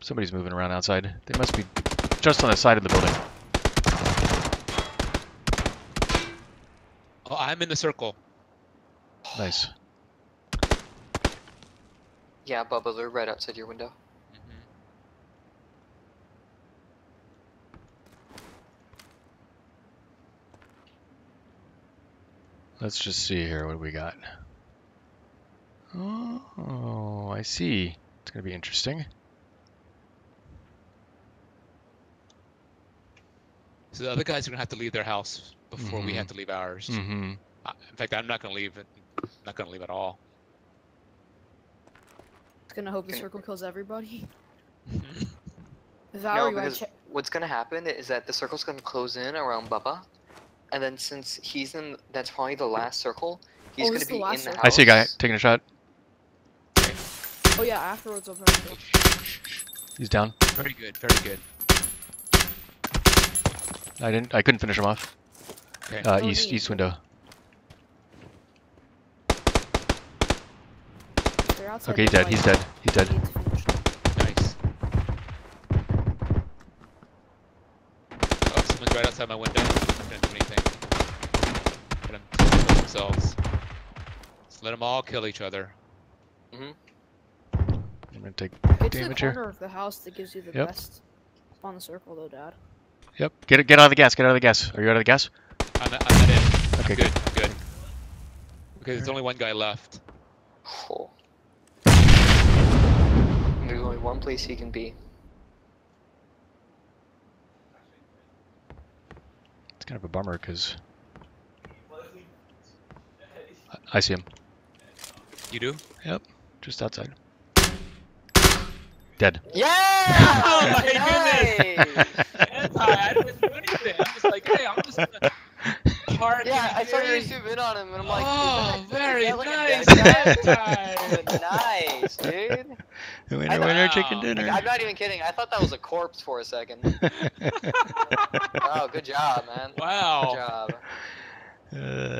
Somebody's moving around outside. They must be just on the side of the building. Oh, I'm in the circle. Nice. Yeah, Bubba, they're right outside your window. Mhm. Let's just see here what we got. Oh, I see. It's gonna be interesting. So the other guys are gonna have to leave their house before we Mhm. have to leave ours. Mm-hmm. In fact, I'm not gonna leave. It. Not gonna leave at all. It's gonna hope the circle kills everybody. No, Valerie, no, because what's gonna happen is that the circle's gonna close in around Bubba, and then since he's in, that's probably the last circle. He's Oh, gonna this the be in the circle? house. I see a guy taking a shot. oh yeah, afterwards I'll probably go. He's down. Very good. Very good. I didn't. I couldn't finish him off. Okay. Uh, Oh, east neat. east window. Okay, he's dead. He's dead. He's dead. Need to finish them. Nice. Oh, someone's right outside my window. I'm not do anything. Let them kill themselves. Just let them all kill each other. Mhm. I'm gonna take Get to the damage here. corner of the house that gives you the Yep. best on the circle though, Dad. Yep. Get it. Get out of the gas. Get out of the gas. Are you out of the gas? I'm, I'm not in. Okay, I'm good. I'm good. Okay, there's only one guy left. Oh. There's only one place he can be. It's kind of a bummer because I see him You do? Yep. Just outside. Dead. Yeah! Oh my goodness! Nice! Anti, I didn't do anything. I'm just like, hey, I'm just gonna park. Yeah, I saw you here. zoom in on him, and I'm like, Oh, very like nice, dead guy? Anti. nice, dude. winner, I- winner, Wow. chicken Like, dinner. I'm not even kidding. I thought that was a corpse for a second. Oh, good job, man. Wow. Good job.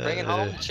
Bring it home. Uh,